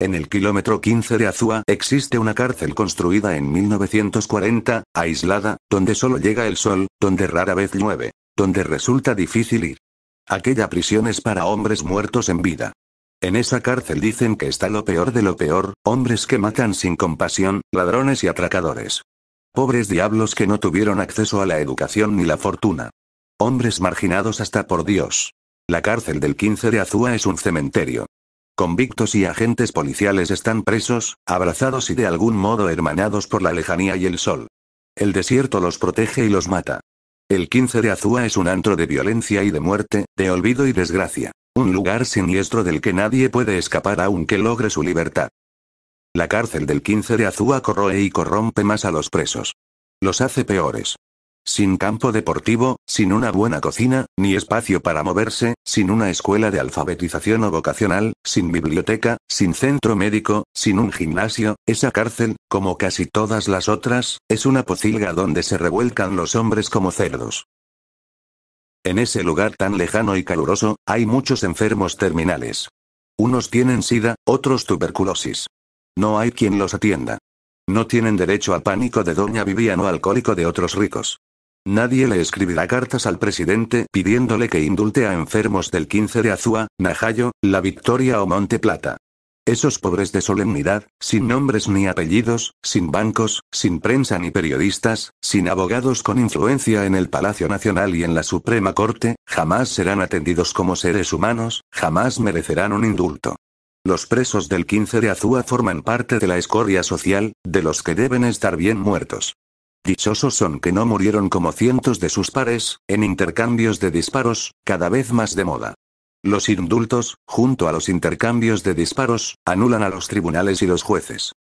En el kilómetro 15 de Azúa existe una cárcel construida en 1940, aislada, donde solo llega el sol, donde rara vez llueve, donde resulta difícil ir. Aquella prisión es para hombres muertos en vida. En esa cárcel dicen que está lo peor de lo peor, hombres que matan sin compasión, ladrones y atracadores. Pobres diablos que no tuvieron acceso a la educación ni la fortuna. Hombres marginados hasta por Dios. La cárcel del 15 de Azúa es un cementerio. Convictos y agentes policiales están presos, abrazados y de algún modo hermanados por la lejanía y el sol. El desierto los protege y los mata. El 15 de Azúa es un antro de violencia y de muerte, de olvido y desgracia. Un lugar siniestro del que nadie puede escapar aunque logre su libertad. La cárcel del 15 de Azúa corroe y corrompe más a los presos. Los hace peores. Sin campo deportivo, sin una buena cocina, ni espacio para moverse, sin una escuela de alfabetización o vocacional, sin biblioteca, sin centro médico, sin un gimnasio, esa cárcel, como casi todas las otras, es una pocilga donde se revuelcan los hombres como cerdos. En ese lugar tan lejano y caluroso, hay muchos enfermos terminales. Unos tienen sida, otros tuberculosis. No hay quien los atienda. No tienen derecho al pánico de Doña Vivian o alcohólico de otros ricos. Nadie le escribirá cartas al presidente pidiéndole que indulte a enfermos del 15 de Azúa, Najayo, La Victoria o Monte Plata. Esos pobres de solemnidad, sin nombres ni apellidos, sin bancos, sin prensa ni periodistas, sin abogados con influencia en el Palacio Nacional y en la Suprema Corte, jamás serán atendidos como seres humanos, jamás merecerán un indulto. Los presos del 15 de Azúa forman parte de la escoria social, de los que deben estar bien muertos. Dichosos son que no murieron como cientos de sus pares, en intercambios de disparos, cada vez más de moda. Los indultos, junto a los intercambios de disparos, anulan a los tribunales y los jueces.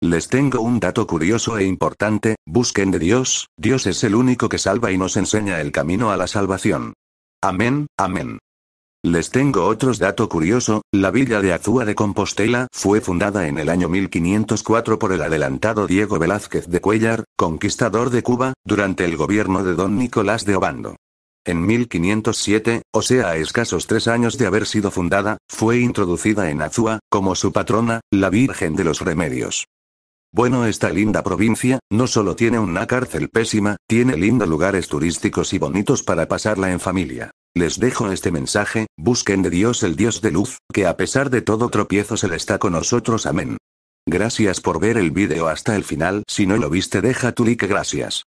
Les tengo un dato curioso e importante, busquen de Dios, Dios es el único que salva y nos enseña el camino a la salvación. Amén, amén. Les tengo otros dato curioso, la villa de Azúa de Compostela fue fundada en el año 1504 por el adelantado Diego Velázquez de Cuellar, conquistador de Cuba, durante el gobierno de don Nicolás de Obando. En 1507, o sea a escasos tres años de haber sido fundada, fue introducida en Azúa, como su patrona, la Virgen de los Remedios. Bueno, esta linda provincia, no solo tiene una cárcel pésima, tiene lindos lugares turísticos y bonitos para pasarla en familia. Les dejo este mensaje, busquen de Dios el Dios de luz, que a pesar de todo tropiezo se le está con nosotros amén. Gracias por ver el vídeo hasta el final, si no lo viste deja tu like gracias.